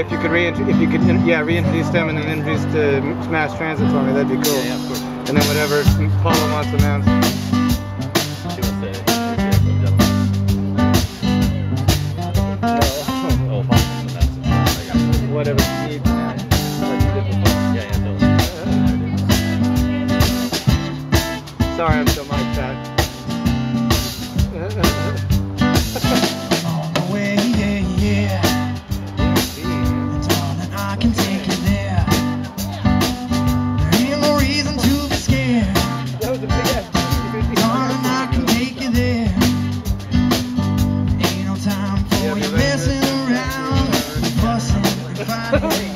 way, if you could reint if you could, yeah, reintroduce them and then introduce the mass transit for me, that'd be cool. Yeah, yeah, of course. And then whatever Paula wants to announce. She wants to introduce you're messing around, fussing and fighting.